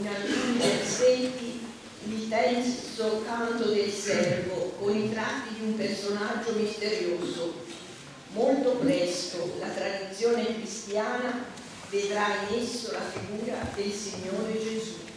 in alcuni versetti il tenso canto del servo con i tratti di un personaggio misterioso. Molto presto la tradizione cristiana vedrà in esso la figura del Signore Gesù.